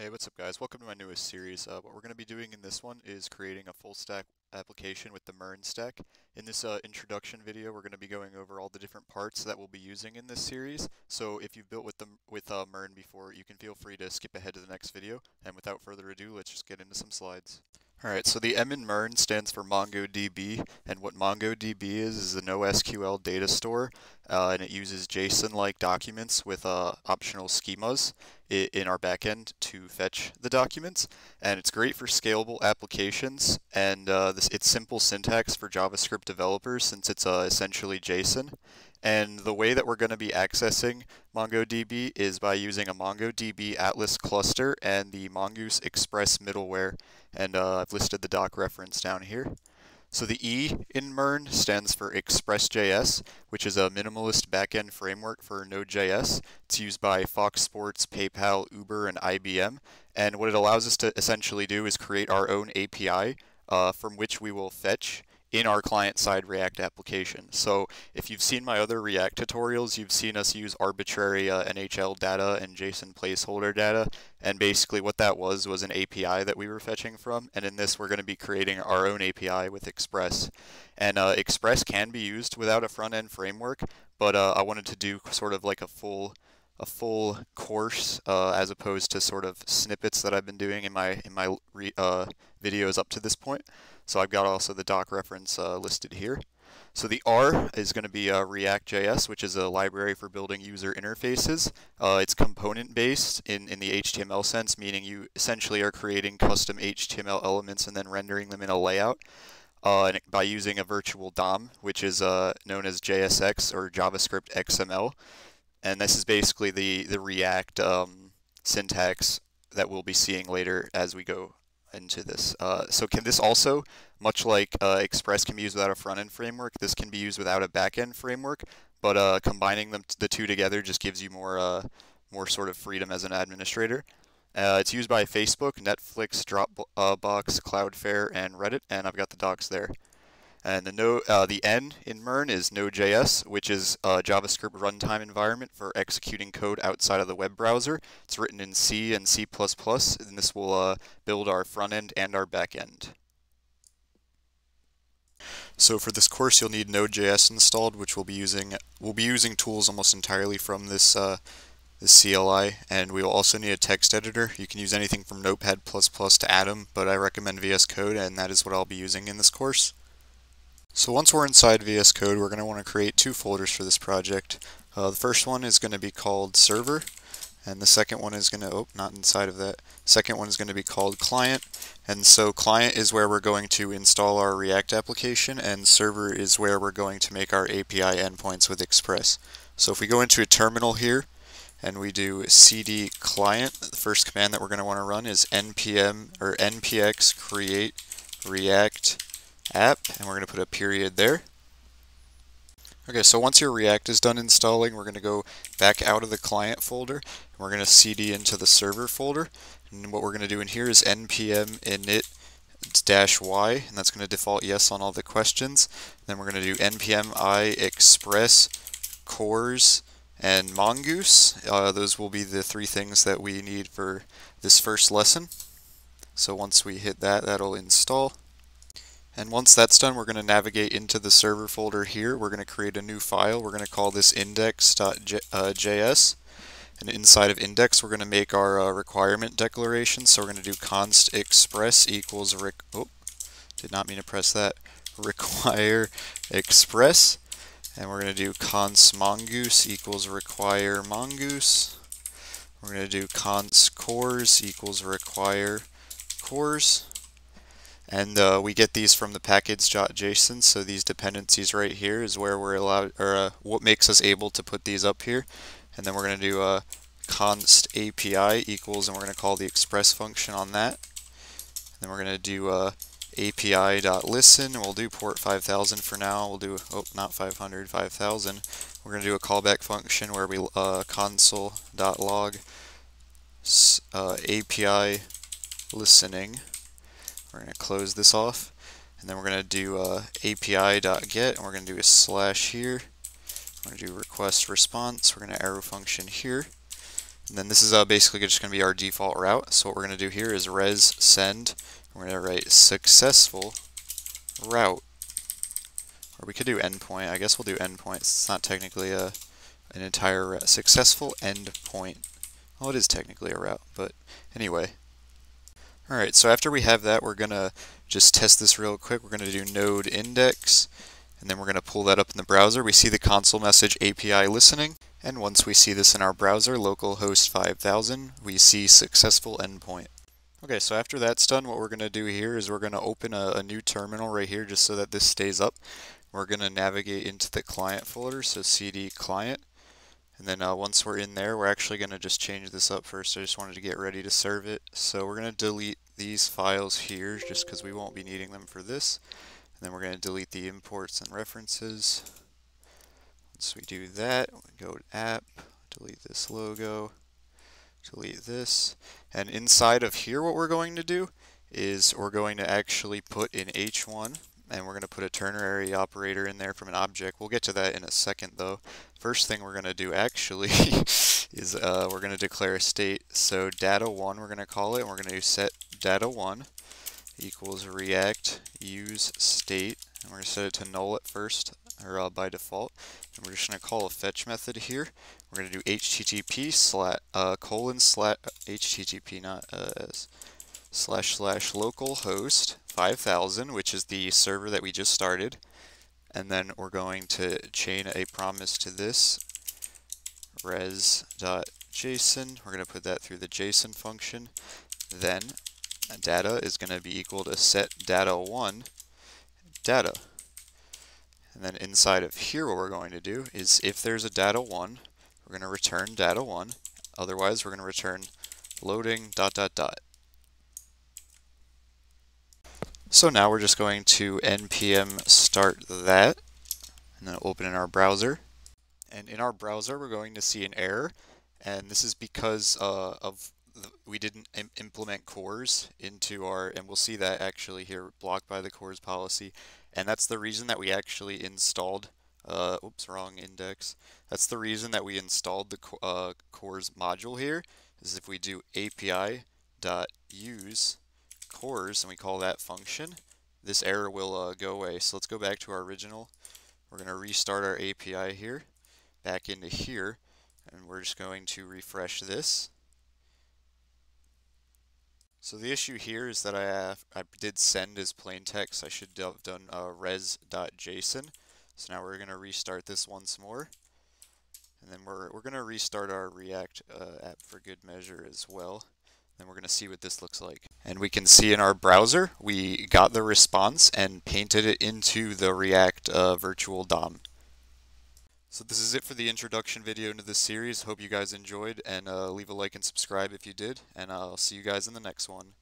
Hey, what's up guys? Welcome to my newest series. Uh, what we're going to be doing in this one is creating a full stack application with the MERN stack. In this uh, introduction video, we're going to be going over all the different parts that we'll be using in this series. So if you've built with, the, with uh, MERN before, you can feel free to skip ahead to the next video. And without further ado, let's just get into some slides. Alright, so the M in MERN stands for MongoDB, and what MongoDB is is a NoSQL data store, uh, and it uses JSON-like documents with uh, optional schemas in our backend to fetch the documents, and it's great for scalable applications, and uh, this, it's simple syntax for JavaScript developers since it's uh, essentially JSON. And the way that we're going to be accessing MongoDB is by using a MongoDB Atlas cluster and the Mongoose Express middleware. And uh, I've listed the doc reference down here. So the E in MERN stands for Express.js, which is a minimalist backend framework for Node.js. It's used by Fox Sports, PayPal, Uber, and IBM. And what it allows us to essentially do is create our own API uh, from which we will fetch in our client-side React application. So if you've seen my other React tutorials, you've seen us use arbitrary uh, NHL data and JSON placeholder data, and basically what that was was an API that we were fetching from, and in this we're going to be creating our own API with Express. And uh, Express can be used without a front-end framework, but uh, I wanted to do sort of like a full a full course uh, as opposed to sort of snippets that I've been doing in my in my uh, videos up to this point. So I've got also the doc reference uh, listed here. So the R is going to be uh, React.js, which is a library for building user interfaces. Uh, it's component-based in, in the HTML sense, meaning you essentially are creating custom HTML elements and then rendering them in a layout. Uh, by using a virtual DOM, which is uh, known as JSX or JavaScript XML. And this is basically the, the React um, syntax that we'll be seeing later as we go into this. Uh, so can this also, much like uh, Express can be used without a front-end framework, this can be used without a back-end framework, but uh, combining them the two together just gives you more uh, more sort of freedom as an administrator. Uh, it's used by Facebook, Netflix, Dropbox, Cloudflare, and Reddit, and I've got the docs there. And the no, uh, the N in MERN is Node.js, which is a JavaScript runtime environment for executing code outside of the web browser. It's written in C and C++, and this will uh, build our front end and our back end. So for this course, you'll need Node.js installed, which we'll be using. We'll be using tools almost entirely from this uh, this CLI, and we will also need a text editor. You can use anything from Notepad++ to Atom, but I recommend VS Code, and that is what I'll be using in this course. So once we're inside VS Code, we're going to want to create two folders for this project. Uh, the first one is going to be called server, and the second one is going to, oh, not inside of that. Second one is going to be called client, and so client is where we're going to install our React application, and server is where we're going to make our API endpoints with Express. So if we go into a terminal here, and we do cd client, the first command that we're going to want to run is npm or npx create react app, and we're going to put a period there. Okay, so once your React is done installing, we're going to go back out of the client folder, and we're going to cd into the server folder. And what we're going to do in here is npm init dash y, and that's going to default yes on all the questions. Then we're going to do npm i express cors and mongoose. Uh, those will be the three things that we need for this first lesson. So once we hit that, that'll install. And once that's done, we're going to navigate into the server folder here. We're going to create a new file. We're going to call this index.js. And inside of index, we're going to make our uh, requirement declaration. So we're going to do const express equals, oh, did not mean to press that, require express. And we're going to do const mongoose equals require mongoose. We're going to do const cors equals require cors. And uh, we get these from the package.json, so these dependencies right here is where we're allowed, or uh, what makes us able to put these up here. And then we're going to do a const API equals, and we're going to call the express function on that. And then we're going to do a API.listen, and we'll do port 5000 for now. We'll do, oh, not 500, 5000. We're going to do a callback function where we uh, console.log uh, API listening. We're going to close this off. And then we're going to do uh, api.get, and we're going to do a slash here. We're going to do request response. We're going to arrow function here. And then this is uh, basically just going to be our default route. So what we're going to do here is res send. We're going to write successful route. Or we could do endpoint. I guess we'll do endpoint. It's not technically a an entire route. successful endpoint. Well, it is technically a route, but anyway. Alright, so after we have that, we're going to just test this real quick. We're going to do node index, and then we're going to pull that up in the browser. We see the console message API listening, and once we see this in our browser, localhost 5000, we see successful endpoint. Okay, so after that's done, what we're going to do here is we're going to open a, a, new terminal right here just so that this stays up. We're going to navigate into the client folder, so cd client. And then uh, once we're in there, we're actually going to just change this up first. I just wanted to get ready to serve it. So we're going to delete these files here just because we won't be needing them for this. And then we're going to delete the imports and references. Once we do that, we go to app, delete this logo, delete this. And inside of here, what we're going to do is we're going to actually put in H1 and we're going to put a ternary operator in there from an object. We'll get to that in a second though. First thing we're going to do actually is uh, we're going to declare a state. So data1 we're going to call it, and we're going to do set data1 equals react use state, and we're going to set it to null at first, or uh, by default. And we're just going to call a fetch method here. We're going to do http slash uh, colon slash http not uh, slash slash localhost 5000, which is the server that we just started. And then we're going to chain a promise to this res.json. We're going to put that through the JSON function. Then data is going to be equal to set data1 data. And then inside of here what we're going to do is if there's a data1, we're going to return data1. Otherwise we're going to return loading dot dot dot. So now we're just going to npm start that, and then open in our browser. And in our browser, we're going to see an error, and this is because uh, of the, we didn't Im implement CORS into our, and we'll see that actually here, blocked by the CORS policy, and that's the reason that we actually installed, uh, oops, wrong index. That's the reason that we installed the uh, CORS module here, is if we do api.use cors and we call that function, this error will uh, go away. So let's go back to our original. We're going to restart our API here, back into here, and we're just going to refresh this. So the issue here is that I, I did send as plain text. I should have done uh, res.json. So now we're going to restart this once more. And then we're, we're going to restart our React uh, app for good measure as well. Then we're going to see what this looks like. And we can see in our browser, we got the response and painted it into the React uh, virtual DOM. So this is it for the introduction video into this series. Hope you guys enjoyed, and uh, leave a like and subscribe if you did, and I'll see you guys in the next one.